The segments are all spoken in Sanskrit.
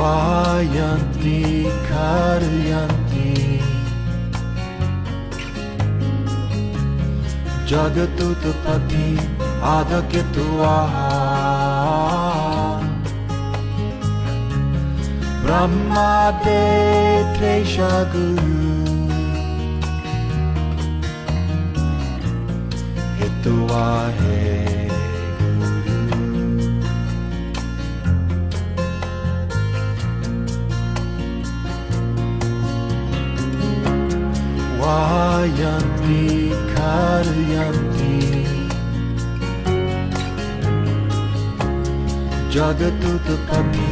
वायन्ति कारयन्ति जगतुत्पत्ति आधकेतुवा ब्रह्मादे हे वायन्ति कारयन्ति। जगतुत्पत्ति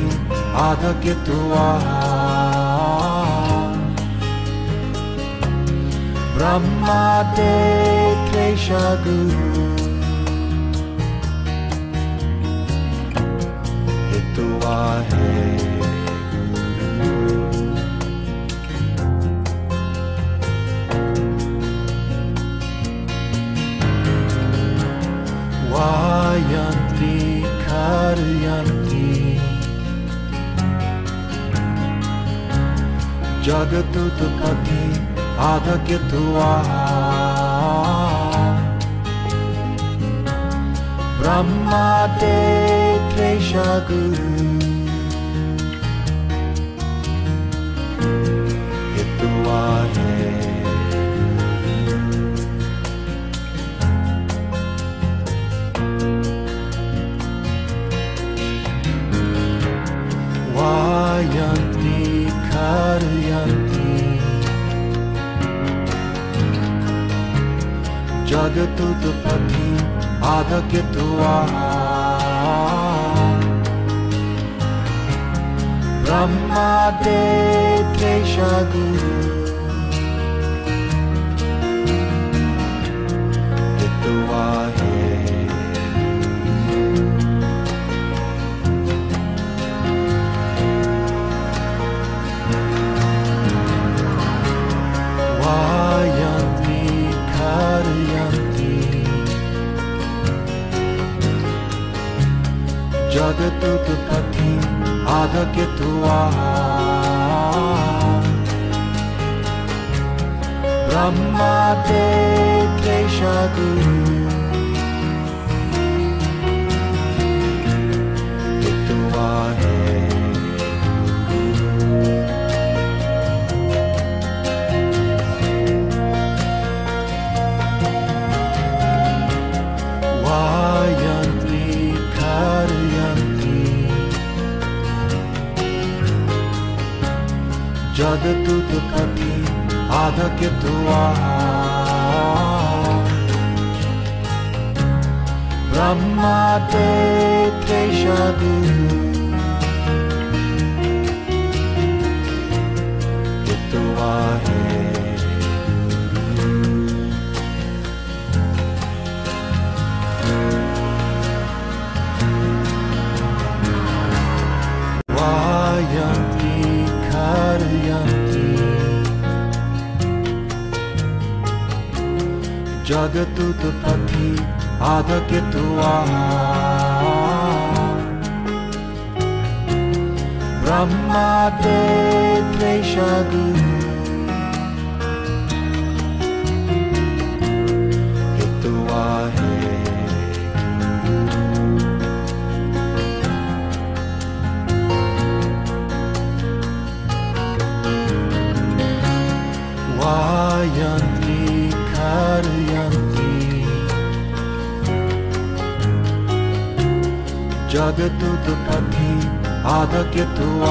आधकेतुवा ब्रह्मादे क्लेशगुरु हेतुवा हे जगतु तु कपि आदुवा ब्रह्मा ते त्रिशग वाय वाय वायन्ति कारयन्ति जगतुत्पत्ति आधकेतुवा ब्रह्मादे वायन्ति जगतुत्पत्ति आधकेतुवा ब्रह्मादे क्लेशगुरु हेतुवा जगतुत्पत्ति आधकेतुवा ब्रह्मादे क्लेशगुरु हेतुवा हे आधकेतुवा ब्रह्मादे क्लेशगुरु आधकेतुवा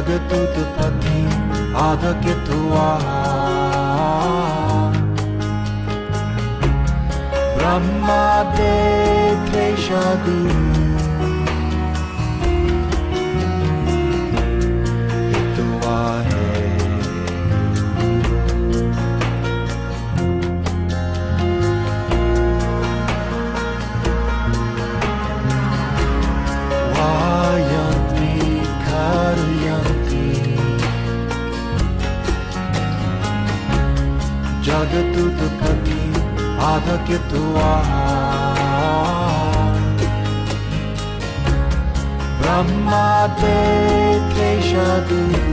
जगदुत्पत्ति आधकित्वा ब्रह्मादे क्लेशगुरु हित्वा क्लेशगुरु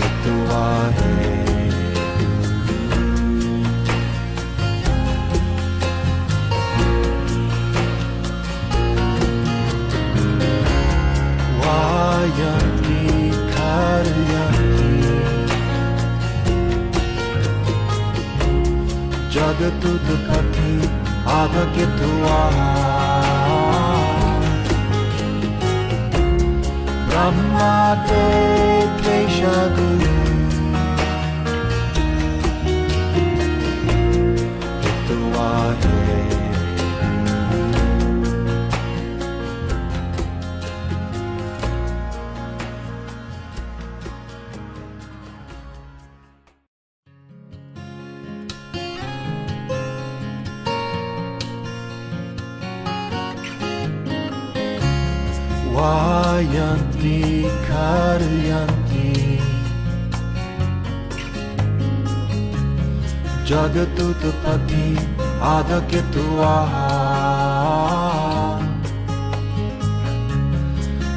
हित्वा हे वायन्ति क्लेशगुरु हित्वा हे वायन्ति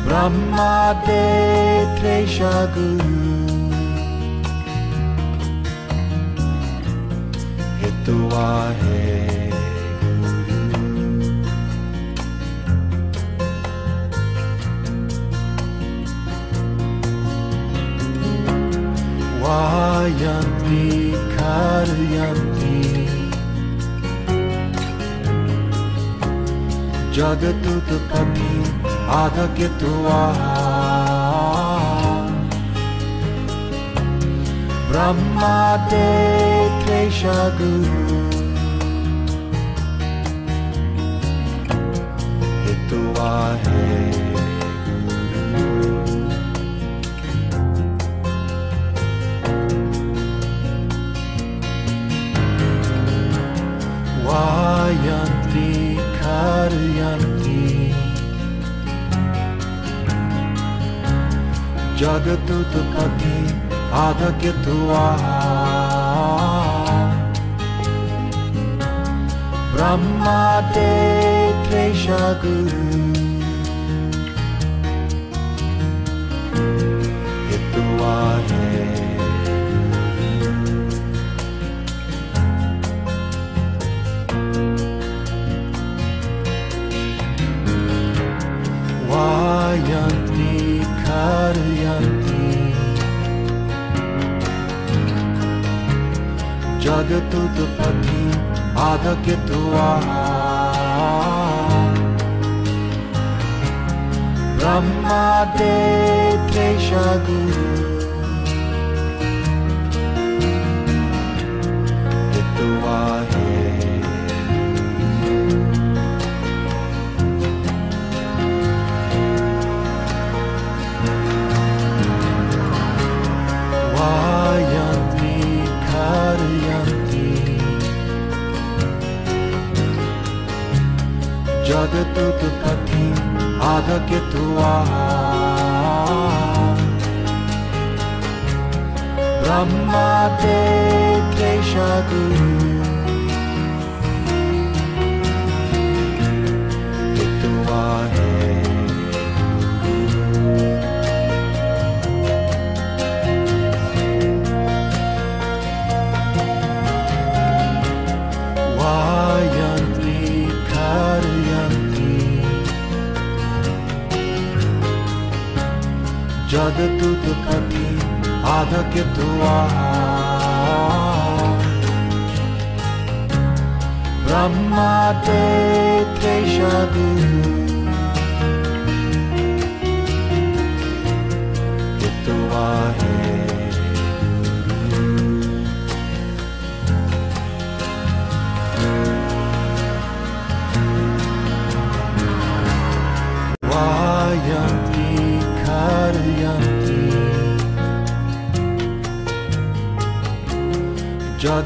ब्रह्मादे क्लेशगुरु हित्वा हे गुरु वायन्ति आधकित्वा ब्रह्मादे क्लेशगुरु हित्वा हे वायन्ति कारयन्ति। जगदुत्पत्ति आधकित्वा ब्रह्मादे क्लेशगुरु हित्वा हे वायन्ति आधकित्वा ब्रह्मादे क्लेशगुरु हित्वा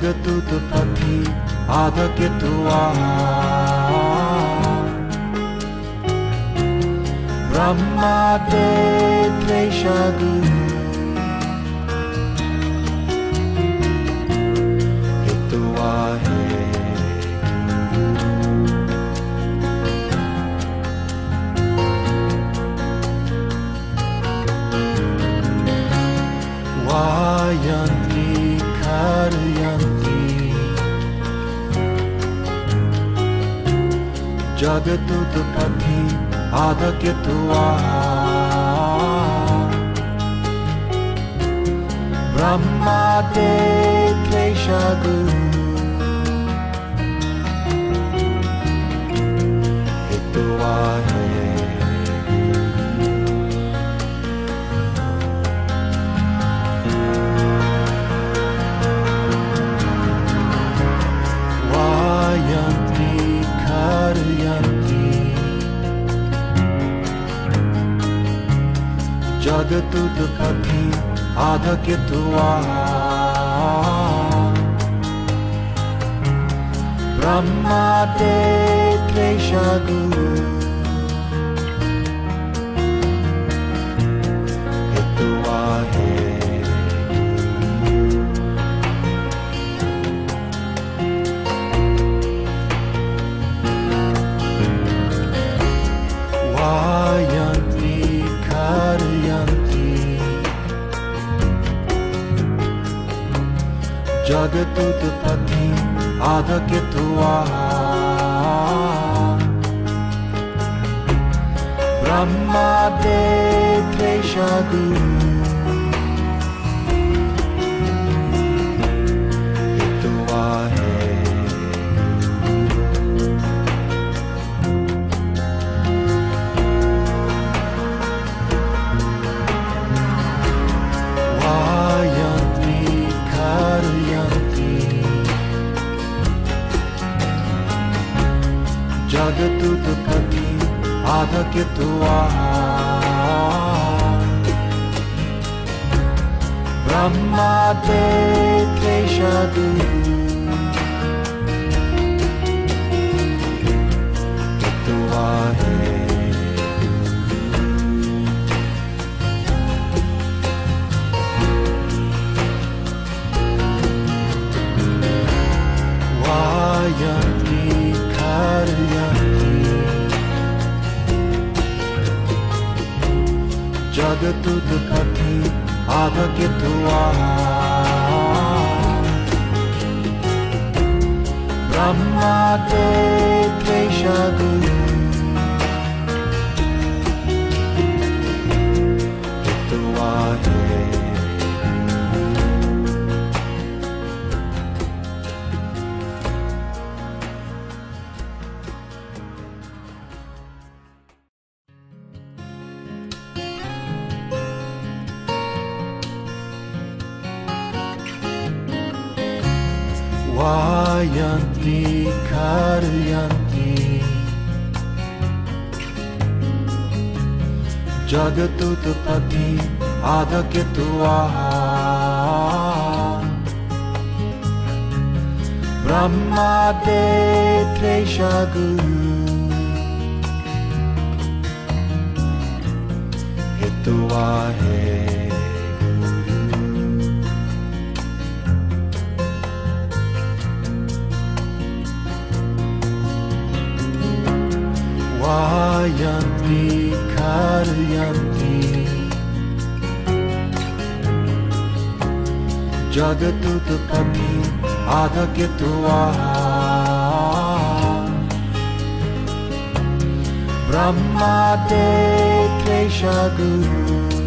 जगदुत्पत्ति आदकेतुआ ब्रह्मादे क्लेशगु हेतुआ है वायन्ति कारयन्ति जगदुत्पत्ति आदकेतुआ ब्रह्मादे क्लेशगु हेतुआ है जगदुत्पत्ति आदकेतुआ ब्रह्मादे क्लेशगु हेतुआ है वायन्ति जगदुत्पत्ति आदकेतुआ ब्रह्मादे क्लेशगु हेतुआ ब्रह्मादे क्लेशगु हेतुआ जगदुत्पत्ति आदकेतुआ ब्रह्मादे क्लेशगु हेतुआ saga que tu aha Brahma Detresha Guru Hitu Ahe आदकेतुआ ब्रह्मादे क्लेशगु हेतुआ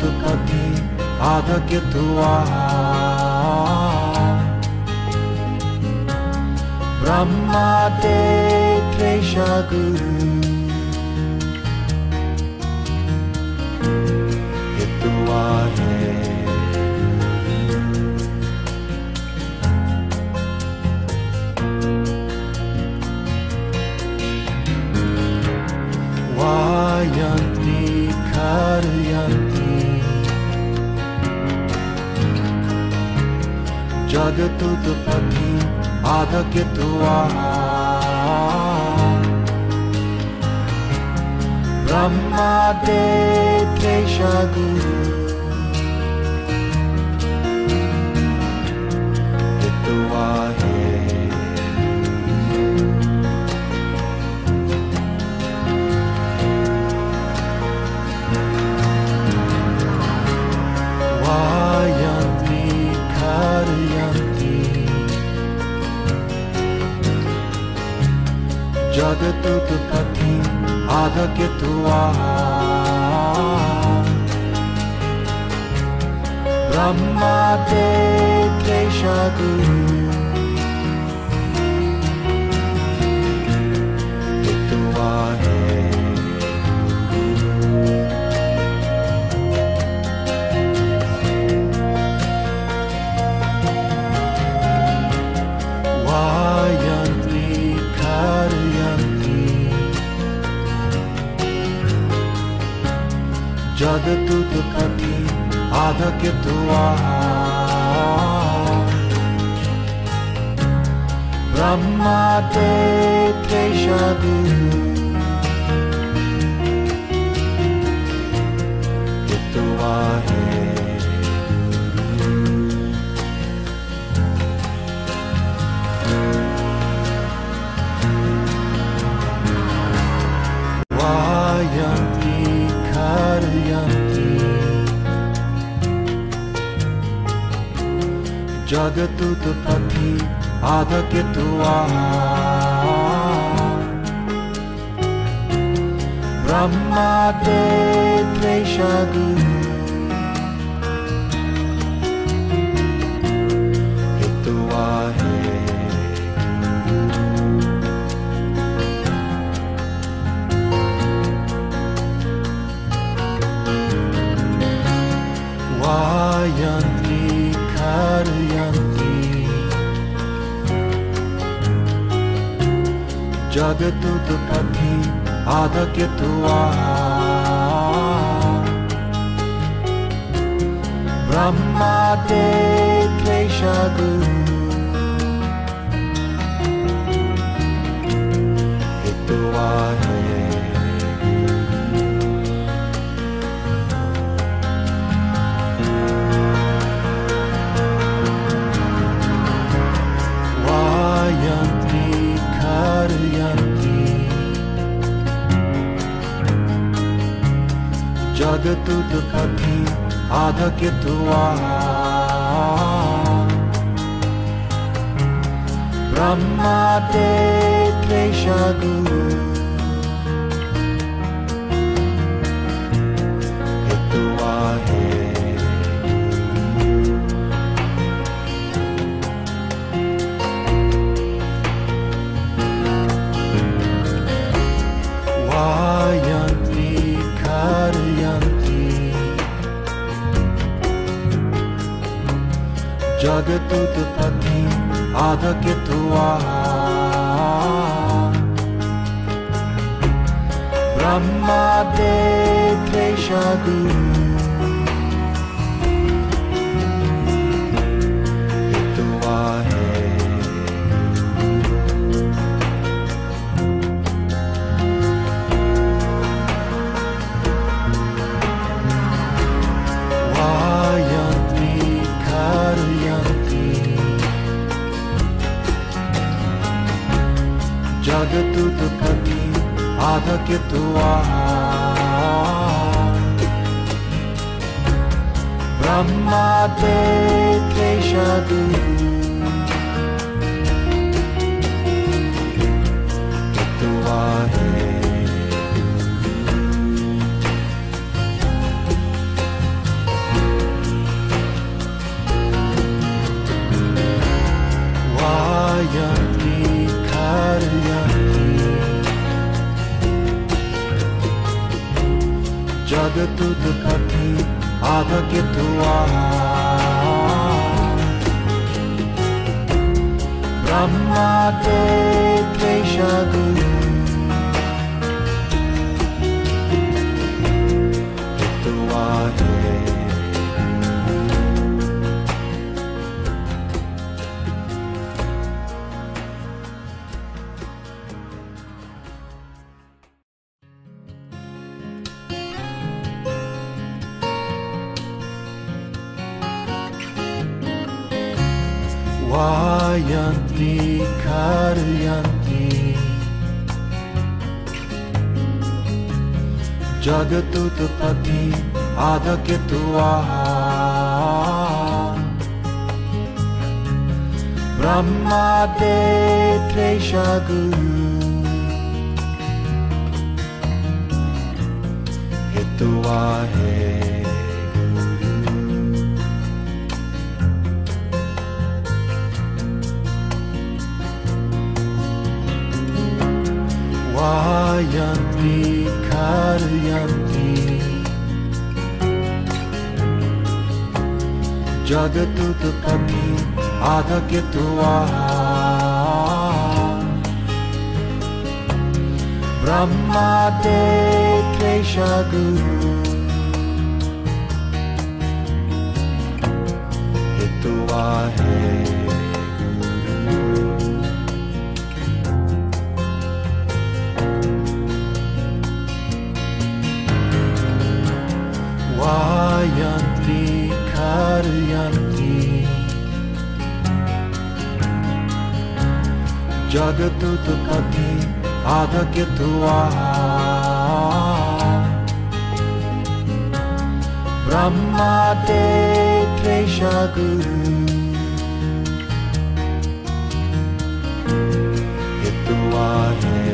tu kaki Brahma te Tresha never get Brahma De Klesha Guru Get the one जगतुत्पत्ति आधकित्वा ब्रह्मादे क्लेशगुरु हित्वा जगतुत्पत्ति आधकित्वा ब्रह्मादे क्लेशगुरु हित्वा हे वायन्ति जगतुत्पत्ति आधकित्वा ब्रह्मादे क्लेशगुरु हित्वा हे वायन्ति कारयन्ति जगतुत्पत्ति आधकित्वा ब्रह्मादे क्लेशगुरु हित्वा जगतुत्पत्ति आधकित्वा ब्रह्मादे क्लेशगुरु हित्वा हे जगतुत्पत्ति आधकित्वा ब्रह्मादे क्लेशगुरु हित्वा Vayanti Karyanti Jagatutpati Adhaketuaha Brahma De Klesha Guru Vayanti Karyanti Jagatutpati Adhaketua Brahma De Klesha Guru Adhaketua Brahma De Klesha Guru Hetua He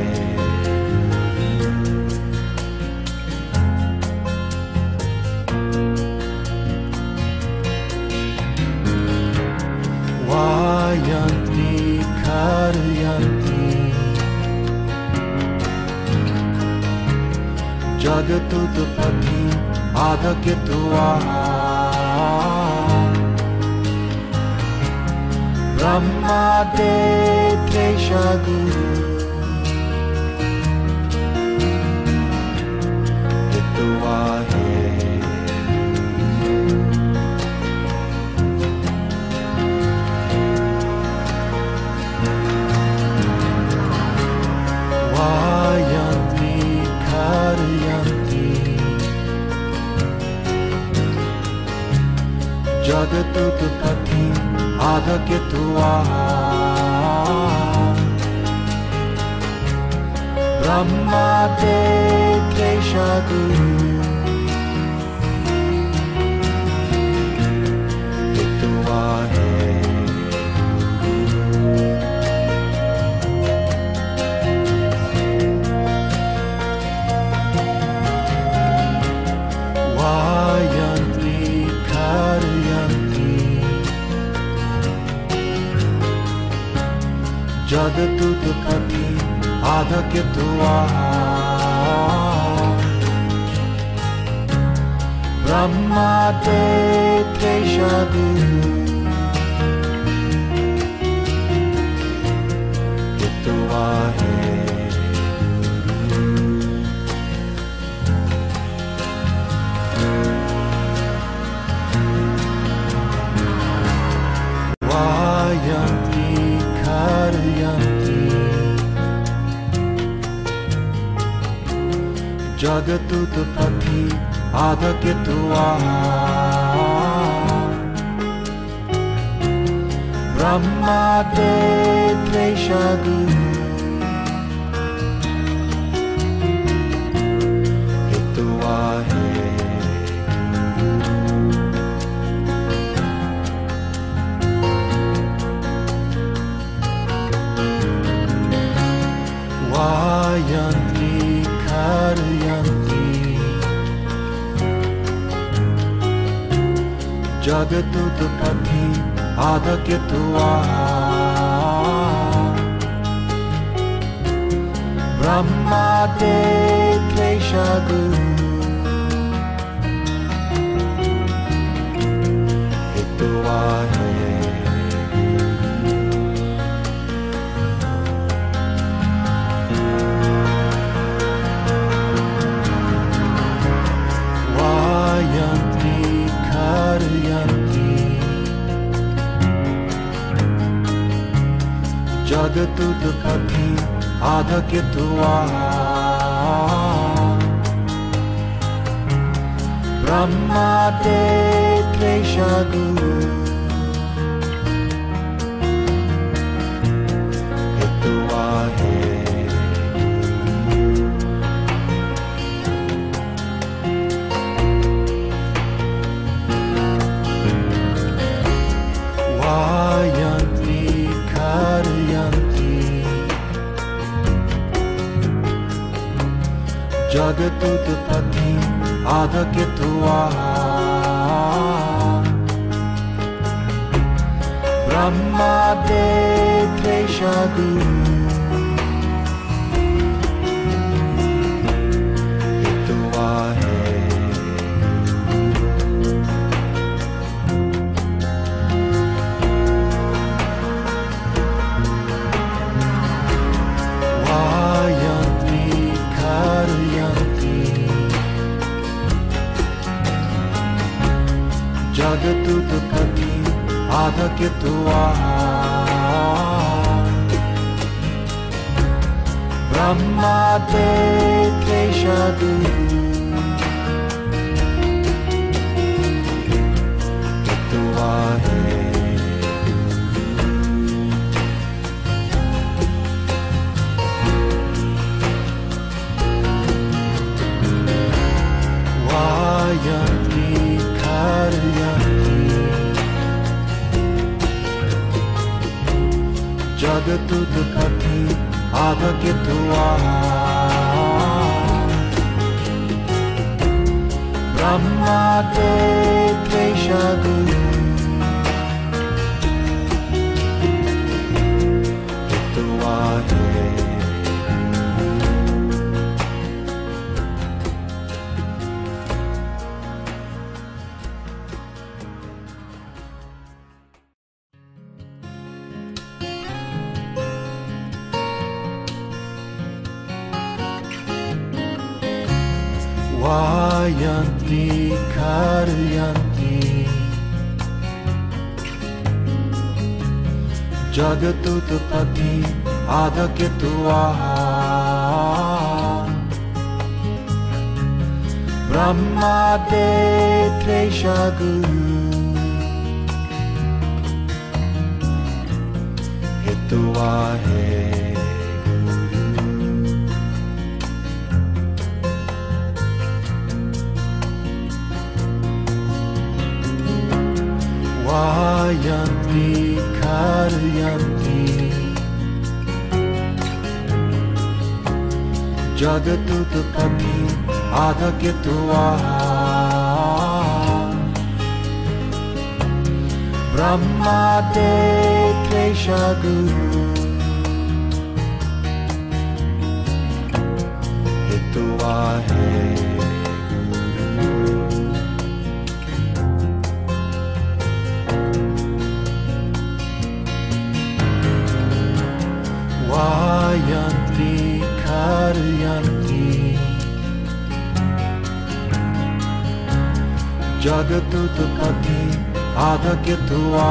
Vayanti Karyanti Jagatutpati Adhaketua Brahma De Klesha Guru Jagatutpati Adhaketua Brahma De Klesha Adhaketua Brahma De Klesha Guru Hetua Jagatutpati Adhaketua Brahma De Klesha Guru Hetua जगतुत्पत्ति आधकित्वा ब्रह्मादे क्लेशगुरु हितवा ब्रह्मादे क्लेशगुरु हितवा जगतुत्पत्ति आधकित्वा ब्रह्मादे क्लेशगुरु हितवा है वायन्ति जगतुत्पत्ति आधकित्वा ब्रह्मादे क्लेशगुरु हितवा है गुरु वायन्ति कारयन्ति जगतुत्पत्ति आधकित्वा ब्रह्मादे क्लेशगुरु हितवा है वायन्ति कारयन्ति। जगतुत्पत्ति आधकित्वा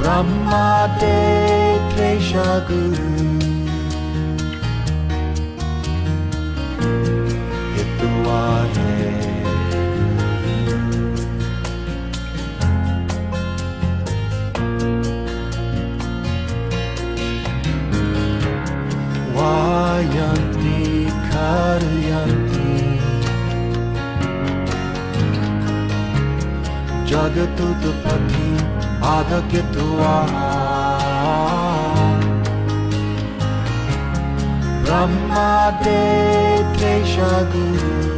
ब्रह्मादे क्लेशगुरु हितवा है वायन्ति कारयन्ति जगतुत्पत्ति आधकित्वा ब्रह्मादे क्लेशगुरु हितवा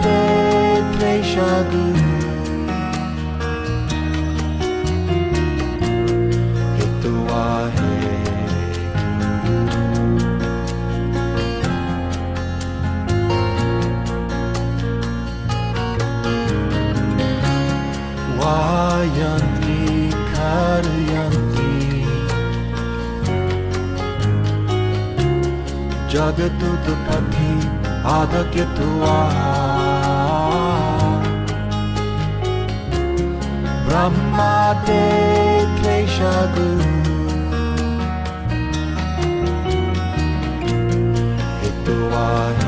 ते क्लेशगुरु केतुआ है वायन्ति कारयन्ति जगतुत्पत्ति आधकेतुआ ब्रह्मा ते क्लेशगुरु केतुआ है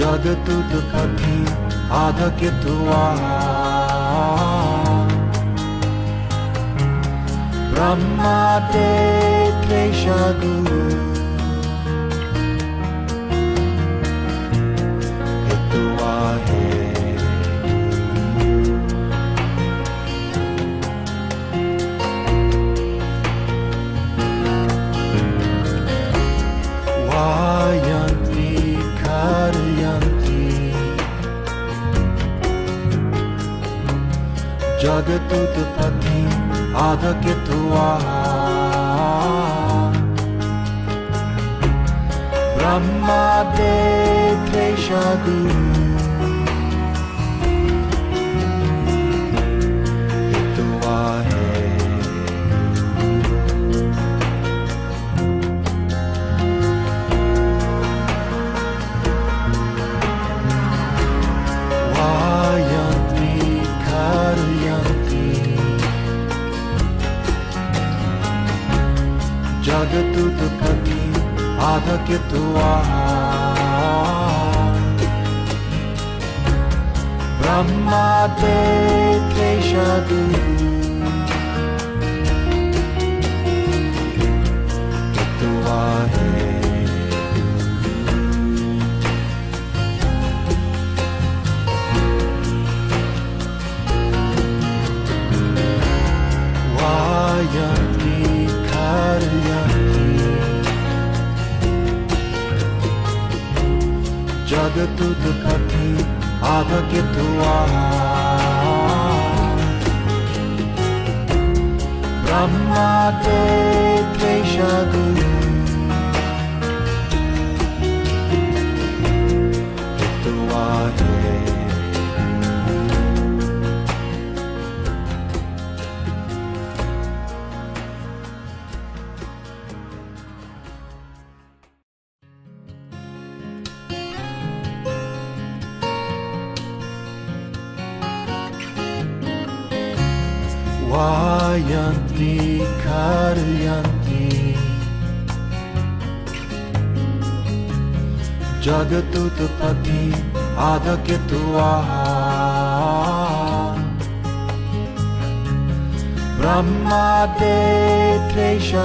जगतुत्पत्ति आधकेतुआ ब्रह्मा ते केतुआ जगतुत्पत्ति आधकेतुआ ब्रह्मा ते क्लेशगुरु जगतुत्पत्ति आधकेतुआ ब्रह्मा ते क्लेशगुरु जगतुत्पत्ति आधकेतुआ ब्रह्मा ते क्लेशगुरु केतुआ है पति आदुत्वा ब्रह्मा ते त्रेषु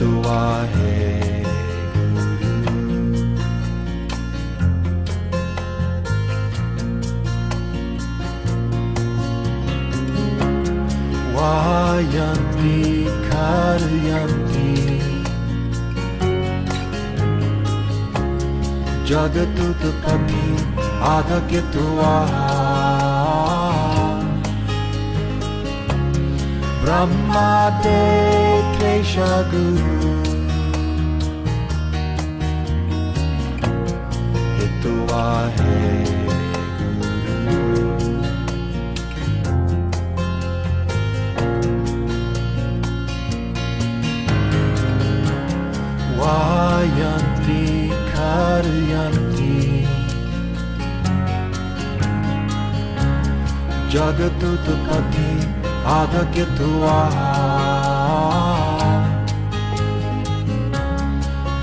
वाहे वायन्ति आधकेतुआ ब्रह्मा ते क्लेशगुरु Waheguru. Vayanti Karyanti Jagatutapati Adhaketuva Brahma De Klesha Guru Hituva He Karyanti Jagatutapati Adhaketuva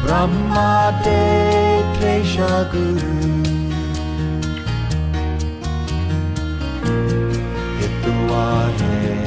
Brahma De Klesha Guru Hituva He Vayanti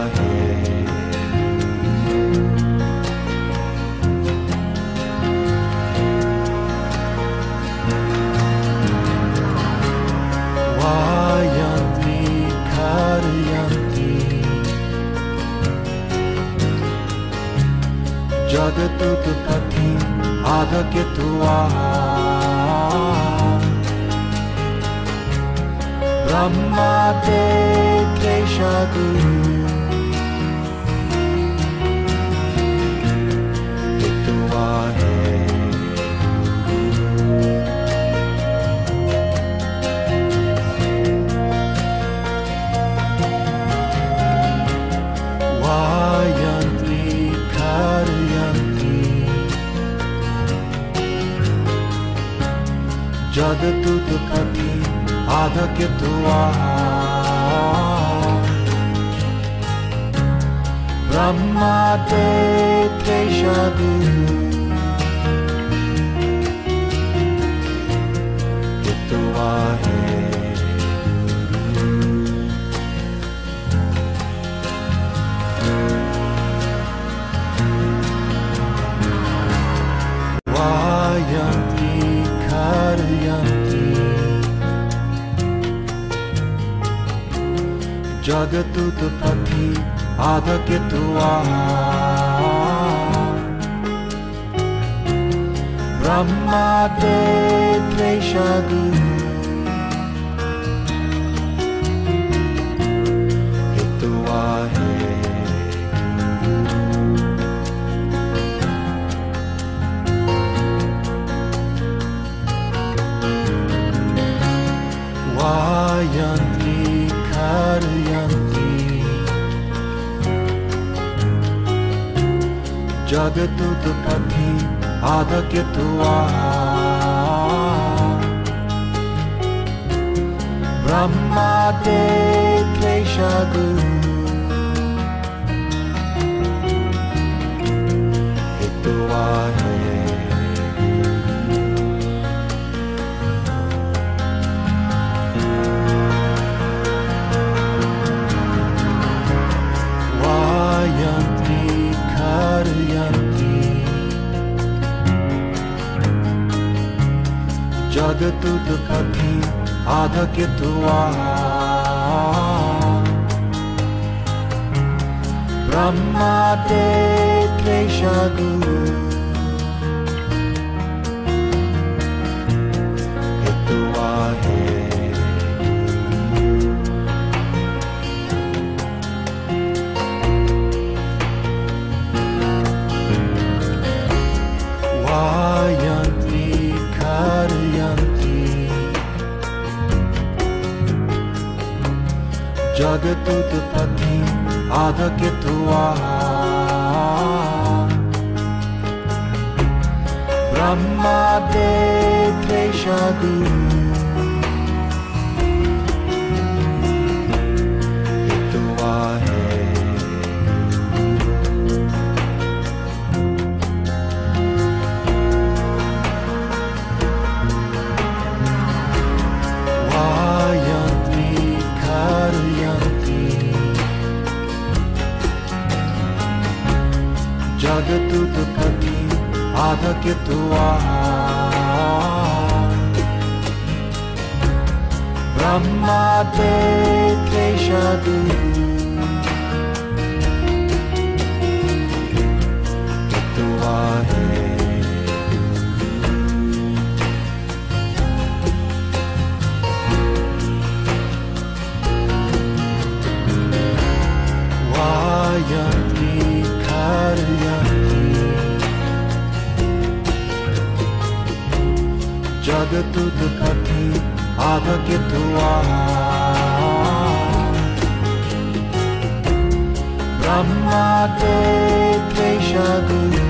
जगतुत पथि आधके तुआ ब्रह्मा ते क्लेशा गुरु तुआ Jagatutapati Adhaketuva Brahma De Klesha Guru Hituva He Vayanti Adhaketuva Brahma De Klesha Guru Hituva He Vayanti Karyanti Jagatutapati Adhaketuva Brahma De Klesha Jagatutapati Adhaketuva Brahma De Klesha Guru Hituva Jagatutapati आधकित्वा ब्रह्मादे क्लेशगुरु आधकित्वा ब्रह्मादे क्लेशगुरु Jagat दुःखति आधकित्वा ब्रह्मादे क्लेशगुरु